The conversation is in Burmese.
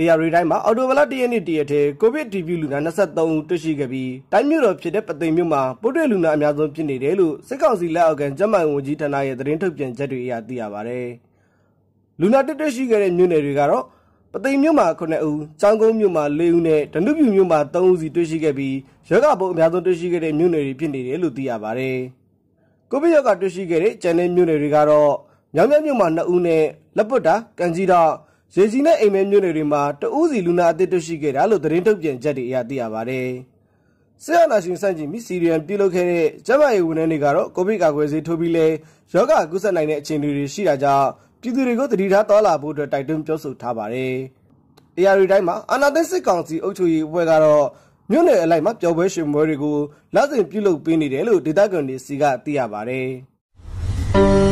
AR တိုင်းမှာအော်တိုဘလတရက်နေ့တရက်ထဲကိုဗစ်တီဗီလူနာ23ဦးတွေ့ရှိခဲ့ပြီးတိုင်းမြို့တော်ဖြစ်တဲ့ပသိမ်မြို့မှာပိုးတွေ့လူနာအများဆုံးဖြစ်နေတယ်လို့စစ်ကောင်စီလက်အောက်ခံကျန်းမာရေးဝန်ကြီးဌာနရဲ့သတင်းထုတ်ပြန်ချက်တွေအရသိရပါဗျ။လူနာတက်တွေ့ရှိခဲ့တဲ့မြို့နယ်တွေကတော့ပသိမ်မြို့မှာ9ဦး၊ចောင်းကုန်းမြို့မှာ4ဦးနဲ့ဒနုပြူမြို့မှာ3ဦးစီတွေ့ရှိခဲ့ပြီးရောဂါပိုးအများဆုံးတွေ့ရှိခဲ့တဲ့မြို့နယ်တွေဖြစ်နေတယ်လို့သိရပါဗျ။ကိုဗစ်ရောဂါတွေ့ရှိခဲ့တဲ့ကျန်တဲ့မြို့နယ်တွေကတော့မြောင်မြမြို့မှာ2ဦးနဲ့လက်ပွတ်တာ၊ကန်ကြီးတော့ ရေကြီးနဲ့အိမ်မဲမြို့နယ်တွေမှာတဦးစီလူနာအသစ်တွေ့ရှိခဲ့တာလို့သတင်းထုတ်ပြန်ချက်တွေအရသိရပါဗျ။ဆရာနာရှင်စန့်ကျင်ပြီးစီရီယံပြုလုပ်ခဲ့တဲ့ကျန်းမာရေးဝန်ထမ်းတွေကတော့ကိုဗစ်ကာကွယ်ဆေးထိုးပြီးလဲယောဂကူးစက်နိုင်တဲ့အခြေအနေတွေရှိတာကြောင့်ပြည်သူတွေကိုတတိထားတော်လာဖို့အတွက်တိုက်တွန်းပြောဆိုထားပါတယ်။ AR တိုင်းမှာအာနာသိစစ်ကောင်စီအုပ်ချုပ်ရေးအဖွဲ့ကတော့မြို့နယ်အလိုက်မှာပျော်ပွဲရှင်ပွဲတွေကိုလက်စဉ်ပြုလုပ်ပေးနေတယ်လို့ဒေသခံတွေစီကသိရပါတယ်။